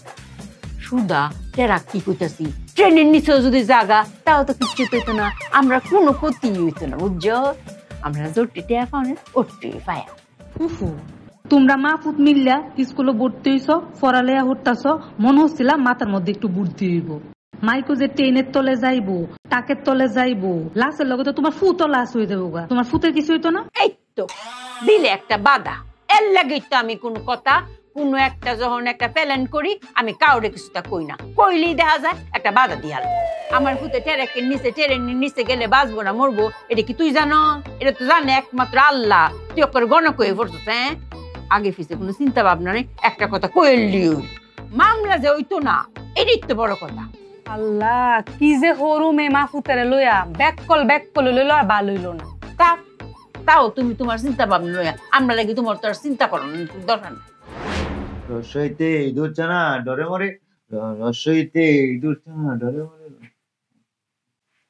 সুদা টেরা কি কইতাছি? ট্রেনের নিচেও যদি জাগা, তাও তো কিচ্ছু তো হইতো না। আমরা কোনো ক্ষতি হইতো না, বুঝছ? আমরা জোরটি টেয়া পাওনে ওটি পায়া উফু তোমরা মা মিললা স্কুলে ভর্তি হইছ ফরালেয়া মনে হচ্ছিল মাথার মধ্যে একটু বুদ্ধি হইব। মাইকো যে ট্রেনের তলে যাইবো টাকের তলে যাইবো লাশের লগে তো তোমার ফুতো লাশ হয়ে যাব গা। তোমার ফুতের কিছু হইতো না? এই তো দিলে একটা বাধা। এর লাগেই তো আমি কোন কথা কোনো একটা যখন একটা প্ল্যান করি আমি কাউরে কিছুটা কই না। কইলেই দেখা যায় একটা বাধা দিয়াল আমার ফুতে টেরেকের নিচে ট্রেনের নিচে গেলে বাঁচবো না মরবো। এটা কি তুই জানো? এটা তো জানে একমাত্র আল্লাহ। তুই ওকে গণক হয়ে পড়ছিস হ্যাঁ? আগে পিছে কোনো চিন্তা ভাবনা নেই একটা কথা কইলি মামলা যে হইতো না এটাই তো বড় কথা। আল্লাহ কি যে হরু মে মা ফুতেরে লইয়া ব্যাক কল ব্যাক কল লইলো আর ভালো হইল না। তা তাও তুমি তোমার চিন্তা ভাবনা লইয়া আমরা লাগি তোমার তো আর চিন্তা করো দরকার নেই। রসইতে ইঁদুর চানা ডরে মরে রসইতে ইঁদুর চানা ডরে মরে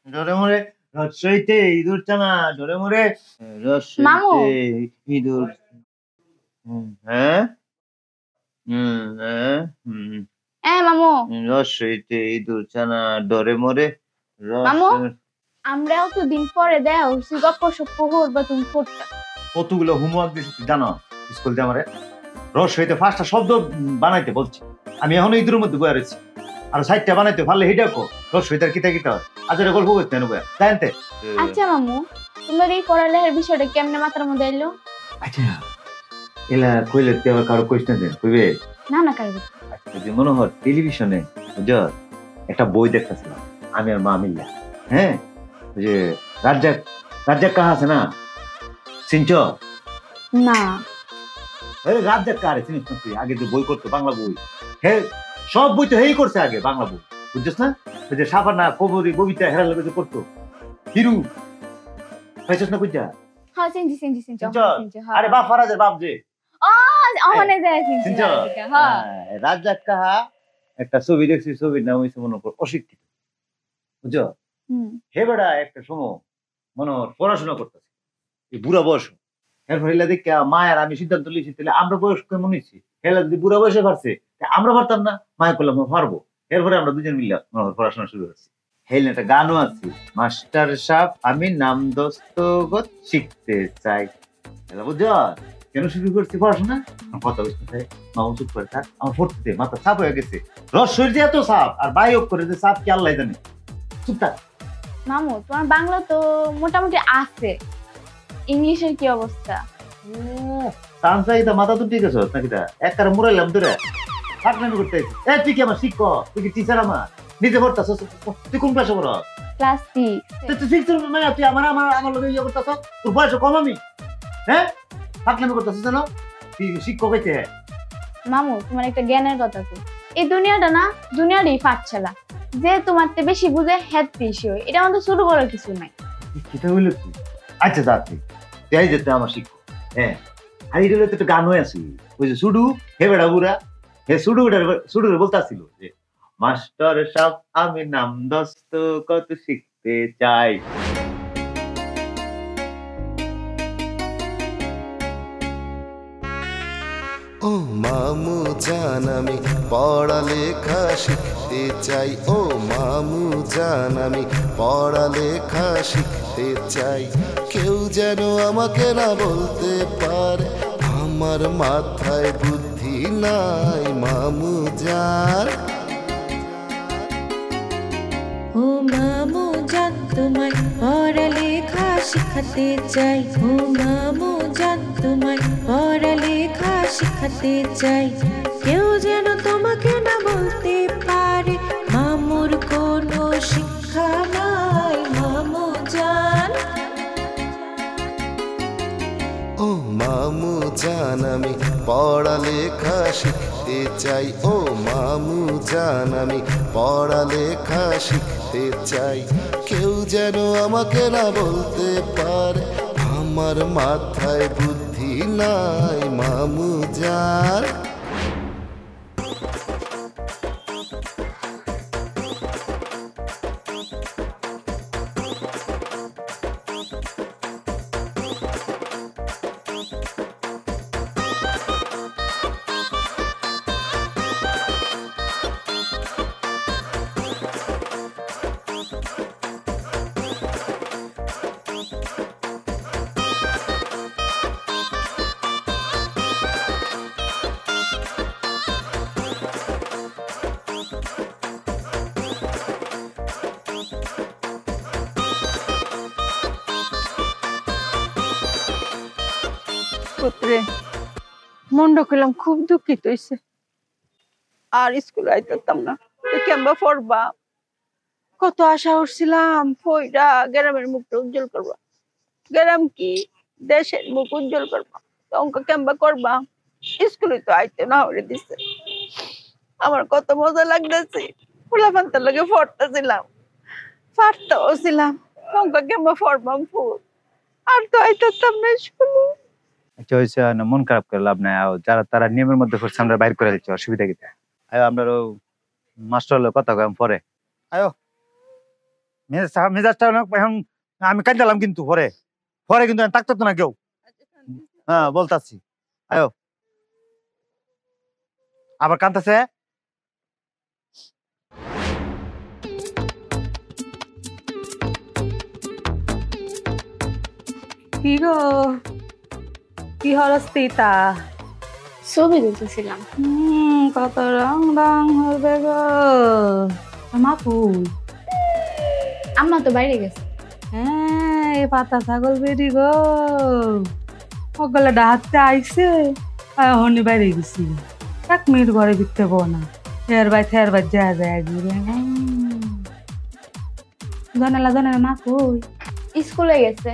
ডরে মরে রসইতে ইঁদুর চানা ডরে মরে রসইতে ইঁদুর হ্যাঁ? হুম হ্যাঁ? হুম এ মামু। রসইতে ইঁদুর চানা ডরে মরে রস- মামু? আমরাও তো দিন পরে তুমি কতগুলো হোমওয়ার্ক দিয়েছি জানো স্কুল দিয়ে আমারে? রস হইতে পাঁচটা শব্দ বানাইতে বলছি। আমি এখন ইঁদুরের মধ্যে বয়ে রয়েছি। আর সাইডটা বানাইতে পারলে হেটা কো রস হইতে আর কিতা কিতা হয়। আজ এটা গল্প করতে নেব জানতে আচ্ছা মামু তোমার এই পড়ালেখার বিষয়টা কেমনে মাথার মধ্যে এলো আচ্ছা এলা কইলে তুই আবার কারও কোয়েশ্চেন দেন কইবে? না না কারবে আচ্ছা যে মনে হয় টেলিভিশনে বুঝছ? একটা বই দেখতেছিলাম আমি আর মা মিল্লা। হ্যাঁ? যে রাজ্জাক রাজ্জাক কাহা আছে না? চিনছ না। আরে রাজ্জাক কারে চিনিস না তুই? আগে যে বই করতো বাংলা বই। হে সব বই তো হেই করছে আগে বাংলা বই। বুঝছিস না? ওই যে সাবানা কবরী ববিতা লোকে যে করতো হিরু। পাইছিস না বুঝছা হ্যাঁ চিনছি চিনছি চিনছি চিনছ? চিনছি হ্যাঁ। আরে বাপ ফারাজের বাপ যে অহনে যায় চিনছি হ্যাঁ। হ্যাঁ, রাজ্জাক কাহা একটা ছবি দেখছি ছবির নাম হয়েছে মনে কর অশিক্ষিত। বুঝছ? হে বেড়া একটা সময় মনে পড়াশোনা করতেছে। এই বুড়া বয়স। এরপর হেলা দেখে মায়ের আমি সিদ্ধান্ত লিখছি তাহলে আমরা বয়স কেমন নিচ্ছি হেলা যদি বুড়া বয়সে পারছে আমরা পারতাম না, মায়ের করলাম পারব। এরপরে আমরা দুজন মিলে পড়াশোনা শুরু করছি। হেল একটা গানও আছে, মাস্টার সাহেব, আমি নাম দস্তগত শিখতে চাই। হেলা বুঝছ? কেন শুরু করছি পড়াশোনা? কথা বুঝতে মামা চুপ করে থাক, আমার পড়তে মাথা সাপ হয়ে গেছে। রস শরীর এত সাপ আর বায়ক করে যে সাপ কি আল্লাহ জানে? চুপ থাক। মামু, তোমার বাংলা তো মোটামুটি আছে। ইংলিশের কি অবস্থা? সানসাইদা মাথা তো ঠিক আছে নাকি তা? এক কারে মুরাইলাম তোরে করতে। এ তুই কি আমার শিক্ষক? তুই কি টিচার আমার? নিজে পড়তাছ তুই কোন ক্লাসে ক্লাস সিক্স তুই মানে তুই আমার আমার আমার লগে ইয়ে করতাছ তোর বয়স কম আমি। হ্যাঁ জানো তুই শিক্ষক হইতে? মামু তোমার একটা জ্ঞানের কথা কই। এই দুনিয়াটা না দুনিয়ারই পাঠশালা যে তোমার বেশি বুঝে হেড বেশি হয়। এটা আমাদের শুরু করার কিছু নাই। কিটা হইল কি? আচ্ছা যা তুই তাই যে তুই আমার শিক্ষক। হ্যাঁ আর এটা তো একটা গান হয়ে আছে। ওই যে সুডু, হে বেড়া বুড়া, হে সুডু সুডু বলতে আসছিল যে, মাস্টার সাহেব, আমি নাম দস্ত কত শিখতে চাই? ও মামু জান, আমি পড়ালেখা শিখতে চাই। ও মামু জান, আমি পড়ালেখা শিখতে চাই। কেউ যেন আমাকে না বলতে পারে, আমার মাথায় বুদ্ধি নাই মামু যার। ও মামু জান তোমায় পড়ালেখা শিখাতে চাই। ও মামু জান তোমায় পড়ালেখা শিখাতে চাই। কেউ যেন তোমাকে না বলতে পারে, মামুর কোনো শিক্ষা নাই। ও মামু জান, আমি পড়ালেখা শিখতে চাই। ও মামু জান, আমি পড়ালেখা শিখতে চাই। কেউ যেন আমাকে না বলতে পারে, আমার মাথায় বুদ্ধি নাই মামু জান। পুত্রে মনটা করলাম খুব দুঃখিত হইছে। আর স্কুলে আইতাম না। কেমবা পড়বা? কত আশা করছিলাম, ফইরা গ্রামের মুখটা উজ্জ্বল করবা। গ্রাম কি? দেশের মুখ উজ্জ্বল করবা। অঙ্ক কেমবা করবা? স্কুলে তো আইতে না হরে দিছে। আমার কত মজা লাগতেছে। ফুলাফান্তার লগে পড়তেছিলাম। পারতেও ছিলাম। অঙ্ক কেমবা ফরবাম ফুল। আর তো আইতাম না স্কুলে। আচ্ছা হয়েছে মন খারাপ করে লাভ নাই। যারা, তারা নিয়মের মধ্যে আমরা বাইর করে দিচ্ছি, অসুবিধা আয়ো মাস্টার কথা কম পরে। আয়ো, মেজাজ মেজাজটা এখন আমি কাঁদালাম কিন্তু পরে। পরে কিন্তু থাকতো না কেউ। হ্যাঁ বলতাছি। আয়ো। আবার কান্তাছে কি গো? কি হরস্তিতা? ছবি তুলতেছিলাম হুম কত রং রং হবে গো। মাপু আম্মা তো বাইরে গেছে। হ্যাঁ এই পাতা ছাগল বেরি গো। সকলে ডাকতে আইছে। আর হনি বাইরে গেছি। এক মিনিট ঘরে বিকতে বো না। থের বাই থের বাই যা যায় ঘুরে জানালা জানালা মা কই? স্কুলে গেছে।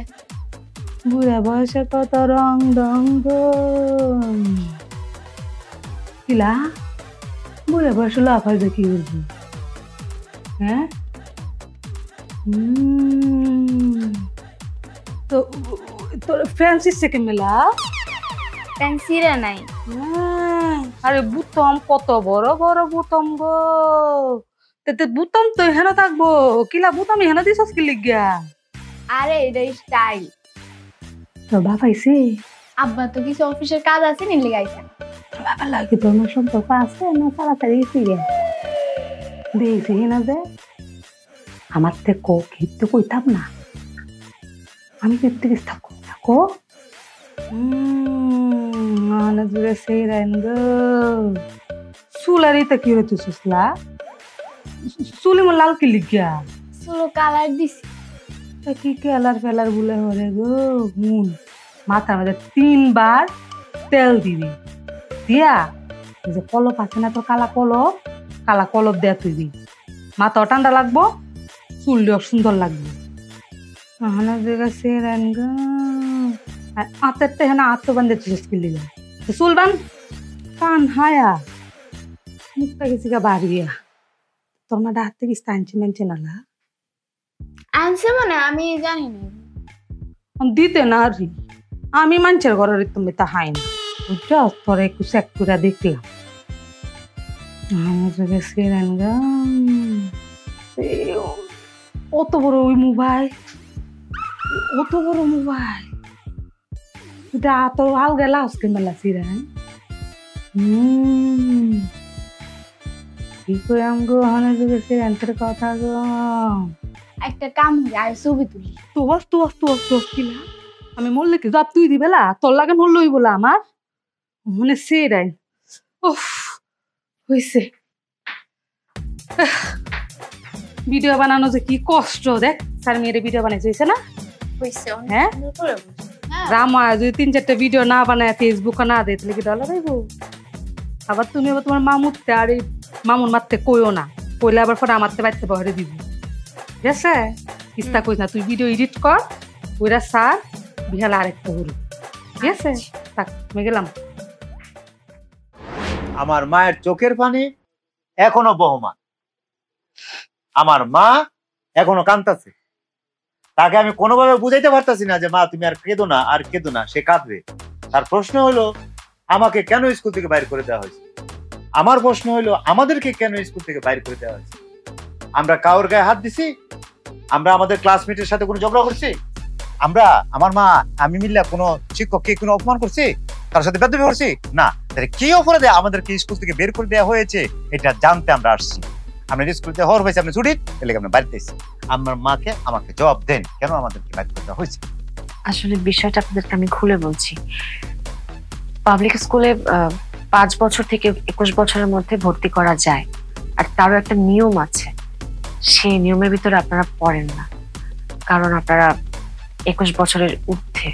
বুড়া বয়সে কত রং দং কিলা বুড়া বয়সে লাফাই দেখি উঠবি হ্যাঁ। তো তোর ফ্রান্সিস থেকে মেলা? পেন্সিলে নাই। হ্যাঁ, আরে বুতম কত বড় বড় বুতম গো। তেতে বুতম তো হেন থাকব। কিলা বুতম হেন দিছস কি লিগিয়া? আরে এটা স্টাইল তোর বাবা আইছে? আব্বা তো কিছু অফিসের কাজ আছে নিলে গাইছে বাবা লাগে তোর না সম্পর্ক আছে না তাড়াতাড়ি গে দিয়েছি না যে? আমার থেকে কো কিন্তু কইতাম না। আমি কিন্তু থাকো থাকো না জুড়ে সেই রাইন গো। চুলারিতে কি হইতো সুসলা? চুলি মো লাল কি লিগিয়া চুলো কালার দিছি। তা কি কেলার ফেলার বলে হরে গো? হুন মাথার মধ্যে তিনবার তেল দিবি। দিয়া? যে কলপ আছে না তো, কালা কলপ? কালা কলপ দেয়া তুইবি মাথাও ঠান্ডা লাগবো, চুলটিও সুন্দর লাগবে। আহানা জায়গা সেরান গো আর আতেরটা হেনা আত্ম বান্ধে তুই স্কিল চুল বান কান হায়া। মুখটা গেছি গা বাড়িয়া। তোর মা হাত থেকে স্থানছি মানছে নালা। আনছে মানে আমি জানি না। দিতে না রি। আমি মানুষের ঘরের তুমি তা হাই না। বুঝছ? তোর একটু চেক করে দেখলাম। সেরেন অত বড় ওই মোবাইল। অত বড় মোবাইল। এটা তোর আলগা লাউসকে মেলা সিরেন হুম। কি করে আমগো হানে যুগে সিরেন কথা গো। একটা কাম হয়ে আর ছবি তুলি। তোস তোস তোস তোস কিলা আমি মরলে কি জব তুই দিবেলা তোর লাগে মরলই বলা আমার? মনে সে রাই উফ হইছে। ভিডিও বানানো যে কি কষ্ট দেখ স্যার মেয়ের ভিডিও বানাইছে হয়েছে না? হয়েছে হ্যাঁ? হ্যাঁ। রামা যদি তিন চারটা ভিডিও না বানায় ফেসবুকে না দেয় তাহলে কি ডলার পাইবো আবার তুমি আবার তোমার মামুরতে আর এই মামুর মারতে কইও না। কইলে আবার পরে আমারতে বাড়তে বহরে দিব। ঠিক আছে ইস্তা কইস না তুই ভিডিও এডিট কর ওইরা সার বিহাল আরেকটা হলো। ঠিক আছে? থাক আমি গেলাম। আমার মায়ের চোখের পানি এখনও বহমান। আমার মা এখনও কাঁদতাছে। তাকে আমি কোনোভাবে বুঝাইতে পারতাছি না যে মা তুমি আর কেঁদো না আর কেঁদো না সে কাঁদবে। তার প্রশ্ন হলো আমাকে কেন স্কুল থেকে বাইর করে দেওয়া হয়েছে? আমার প্রশ্ন হলো আমাদেরকে কেন স্কুল থেকে বাইর করে দেওয়া হয়েছে? আমরা কাউর গায়ে হাত দিছি, আমরা আমাদের ক্লাসমেটের সাথে কোনো ঝগড়া করছি, আমরা, আমার মা, আমি মিল্লা কোনো শিক্ষককে কোনো অপমান করছি, তার সাথে বেদবি করছি? না, তাহলে কি অপরাধে আমাদেরকে স্কুল থেকে বের করে দেওয়া হয়েছে, এটা জানতে আমরা আসছি। আমরা স্কুল থেকে হওয়ার হয়েছে আপনি ছুটি এলে আমরা বাড়িতে এসেছি আমার মাকে আমাকে জবাব দেন, কেন আমাদেরকে বাইর করে দেওয়া হয়েছে? আসলে বিষয়টা আপনাদেরকে আমি খুলে বলছি। পাবলিক স্কুলে পাঁচ বছর থেকে একুশ বছরের মধ্যে ভর্তি করা যায়, আর তারও একটা নিয়ম আছে। সেই নিয়মের ভিতরে আপনারা পড়েন না। কারণ আপনারা একুশ বছরের ঊর্ধ্বে।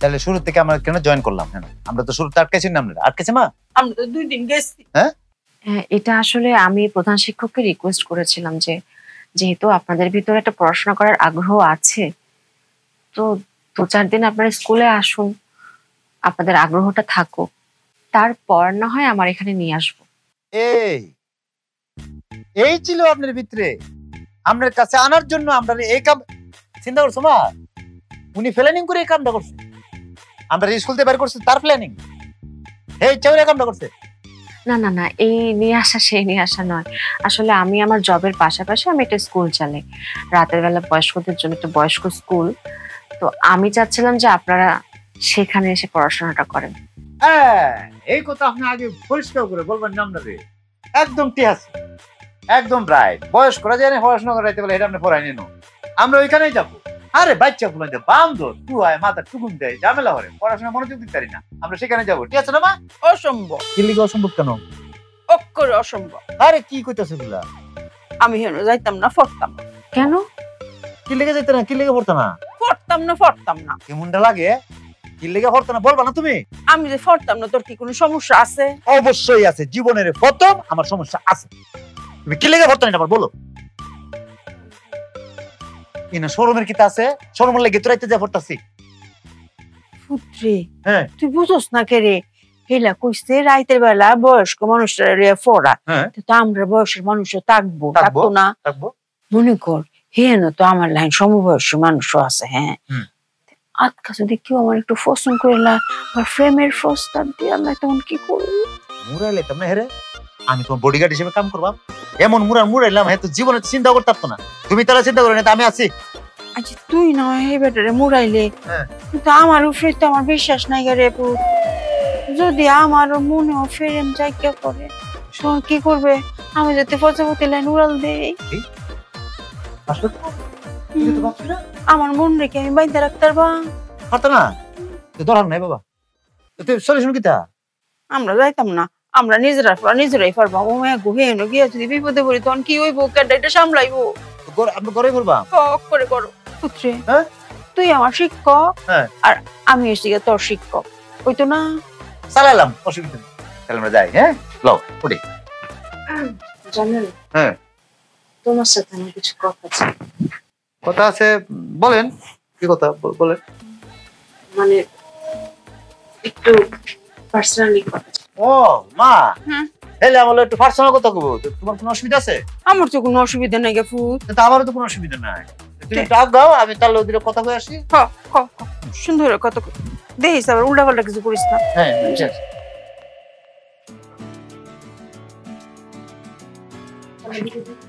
তাহলে শুরু থেকে আমরা কেন জয়েন করলাম? কেন আমরা তো শুরুতে আটকেছি না। আমরা আটকেছে মা? আমরা তো দুই দিন গেছি। হ্যাঁ, এটা আসলে আমি প্রধান শিক্ষককে রিকোয়েস্ট করেছিলাম যে যেহেতু আপনাদের ভিতরে একটা পড়াশোনা করার আগ্রহ আছে তো দু চার দিন আপনারা স্কুলে আসুন আপনাদের আগ্রহটা থাকুক। তারপর না হয় আমার এখানে নিয়ে আসব। এই এই ছিল আপনার ভিতরে। আপনার কাছে আনার জন্য আমরা এই কাম চিন্তা করছ মা? উনি প্ল্যানিং করে এই কামটা করছে। আমরা স্কুল থেকে বের করছে তার প্ল্যানিং এই চাউরে কামটা করছে। না না না এই নিয়ে আসা সেই নিয়ে আসা নয়। আসলে আমি আমার জবের পাশাপাশি আমি একটা স্কুল চালাই। রাতের বেলা বয়স্কদের জন্য একটা বয়স্ক স্কুল তো আমি চাচ্ছিলাম যে আপনারা সেখানে এসে পড়াশোনাটা করেন। হ্যাঁ এই কথা আপনি আগে পরিষ্কার করে বলবেন না আপনারে একদম ঠিক আছে। একদম রাইট বয়স করা যায় না পড়াশোনা করাইতে বলে এটা আপনি পড়াই নেন। আমরা ওইখানেই যাব। আরে বাচ্চা গুলো বান্দর টু হয় মাথা টুকুন দেয় ঝামেলা করে। পড়াশোনা মনোযোগ দিতে পারি না। আমরা সেখানে যাব। ঠিক আছে না মা? অসম্ভব। কিলিকে অসম্ভব কেন? অক্ষরে অসম্ভব। আরে কি কইতাছে গুলা আমি হেন যাইতাম না ফরতাম না। কেন? কি লেগে যাইতে না কি লেগে পড়তো না? ফটতাম না ফরতাম না। কেমনটা লাগে? কি লেগে না বলবা না তুমি? আমি যে ফটতাম না তোর কি কোনো সমস্যা আছে? অবশ্যই আছে। জীবনের প্রথম আমার সমস্যা আছে। তুমি কি লেগে এটা বলো শোরুমের কিতা আছে শোরুমের লেগে তোরাইতে যা পুত্রে হ্যাঁ। তুই বুঝোস না কে রে হেলা কইছে রাইতের বেলা বয়স্ক মানুষরা হ্যাঁ। তো আমরা বয়সের মানুষও থাকব থাকব। না মনে কর হেন তো আমার লাইন সমবয়সী মানুষও আছে হ্যাঁ। আজকা যদি কেউ আমার একটু পছন্দ করলা বা ফ্রেমের প্রস্তাব দিয়ে আমরা তখন কি করব মুরাইলে তোমরা হেরে আমি তোমার বডিগার্ড হিসেবে কাম করবা। এমন মুরার মুরাইলাম হ্যাঁ তো জীবনে চিন্তা করতে পারতো না। তুমি তারা চিন্তা করে না আমি আছি। আচ্ছা তুই না এই বেটারে মুড়াইলে। হ্যাঁ। কিন্তু আমার উপরে তো আমার বিশ্বাস নাই রে যদি আমার মনেও ফেরেম জায়গা করে? শোন কি করবে? আমি যাতে প্রজাপতি লাইন উড়াল দেই। আমার মন রেখে আমি বাইন্দা রাখতে পারবা। পারতো না? তো দরকার নাই বাবা। তুই সলিউশন কিতা আমরা যাইতাম না। আমরা নিজেরা পারা নিজেরাই পারব। ও মেয়ে গুহে এনে গিয়ে যদি বিপদে পড়ি তখন কি হইব? কেডা এটা সামলাইবো। আমরা ঘরে বলবা হক করে করো। পুত্রে হ্যাঁ? তুই আমার শিক্ষক। হ্যাঁ। আর আমি এসে গিয়ে তোর শিক্ষক। ওই তো না? চালাইলাম অসুবিধা নেই। তাহলে আমরা যাই হ্যাঁ? লও উঠি। জানেন? হ্যাঁ। তোমার সাথে আমার কিছু কথা আছে। কথা আছে? বলেন। কি কথা? বলেন। মানে একটু পার্সোনালি কথা। ও মা। আমার একটু পার্সোনাল কথা কব তোমার কোনো অসুবিধা আছে? আমার তো কোনো অসুবিধা নাই গে ফুট আমারও তো কোনো অসুবিধা নাই। তুমি আগ দাও আমি কথা কয়ে আসি। হ হ হ। সুন্দর দেখিস আবার উল্টা পাল্টা কিছু করিস না। হ্যাঁ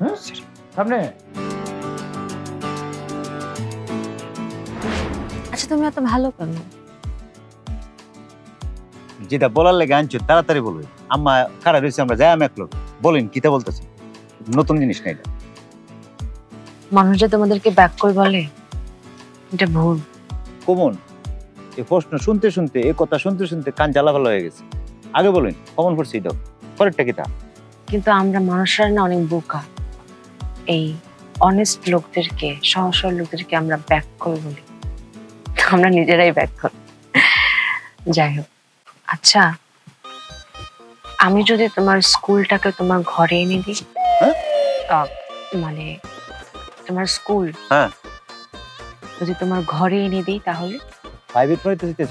হ্যাঁ? সামনে? আচ্ছা তুমি এত ভালো কেন? যেটা বলার লেগে আনছো তাড়াতাড়ি বলবে। আম্মা খারাপ রয়েছে আমরা যাই আমি এক লোক বলেন কিতা বলতেছি? নতুন জিনিস না এটা। মানুষ যে তোমাদেরকে ব্যাককল বলে এটা ভুল। কমন। এই প্রশ্ন শুনতে শুনতে এই কথা শুনতে শুনতে কান জ্বালা ভালো হয়ে গেছে। আগে বলেন কমন পড়ছে এটাও পরেরটা কিতা? কিন্তু আমরা মানুষরা না অনেক বোকা। এই অনেস্ট লোকদেরকে সহজ সরল লোকদেরকে আমরা ব্যাককল বলি। আমরা নিজেরাই ব্যাককল যাই হোক। আচ্ছা আমি যদি তোমার স্কুলটাকে তোমার ঘরে এনে দিই হ্যাঁ? মানে তোমার স্কুল হ্যাঁ। যদি তোমার ঘরে এনে দিই তাহলে? পড়াইতে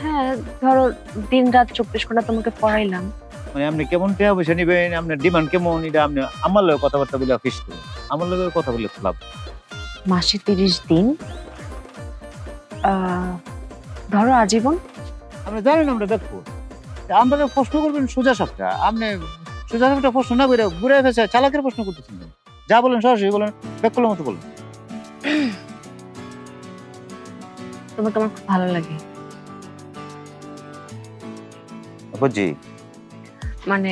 হ্যাঁ ধরো দিন রাত চব্বিশ ঘণ্টা তোমাকে পড়াইলাম। মানে আপনি কেমন টাকা পয়সা নিবেন আপনার ডিমান্ড কেমন এটা আপনি আমার কথাবার্তা বলে ফিস করুন আমার কথা বলে লাভ। মাসে তিরিশ দিন। ধরো আজীবন আপনি জানেন আমরা দেখব। আমরা প্রশ্ন করবেন সোজা সাপটা। আপনি সোজা সাপটা প্রশ্ন না করে ঘুরে ফেসে চালাকের প্রশ্ন করতেছেন যা বলেন সরাসরি বলেন ব্যাক করলার মতো বলেন। তোমাকে আমার খুব ভালো লাগে। বুঝছি মানে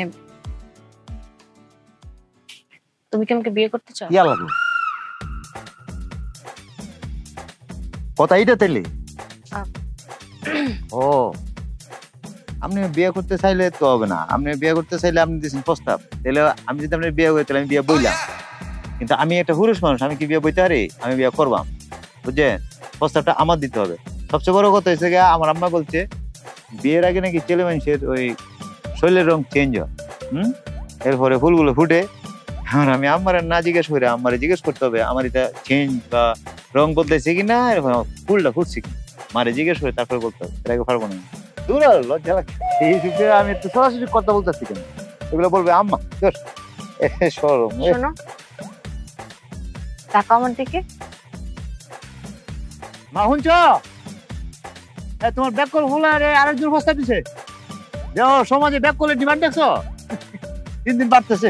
তুমি কি আমাকে বিয়ে করতে চাও? ইয়া লাগল কথা এইটা তাইলে ও। আপনি বিয়ে করতে চাইলে তো হবে না। আপনি বিয়ে করতে চাইলে আপনি দিয়েছেন প্রস্তাব। তাহলে আমি যদি আপনি বিয়ে করি, তাহলে আমি বিয়ে বইলাম। কিন্তু আমি একটা পুরুষ মানুষ, আমি কি বিয়ে বইতে পারি? আমি বিয়ে করবাম। বুঝছেন? প্রস্তাবটা আমার দিতে হবে। সবচেয়ে বড় কথা হচ্ছে গিয়ে, আমার আম্মা বলছে, বিয়ের আগে নাকি ছেলে মানুষের ওই শরীরের রং চেঞ্জ হয়। হুম? এরপরে ফুলগুলো ফুটে। আর আমি আমার না জিজ্ঞেস করে আমার জিজ্ঞেস করতে হবে, আমার এটা চেঞ্জ বা রং বদলাইছে কি না এরকম ফুলটা ফুটছে কি মারে জিজ্ঞেস করে, তারপরে বলতে হবে। এর আগে পারব না। দূর আর লজ্জা লাগে এই যুগে আমি একটু সরাসরি কথা বলতেছি কেন? এগুলো বলবে আম্মা সরম শোনো টাকা আমার দিকে। মা শুনছ? তোমার ব্যাক কল খোলা রে আরেকজন প্রস্তাব দিছে। দেখো সমাজে ব্যাক কলের ডিমান্ড দেখছ? দিন দিন বাড়তেছে।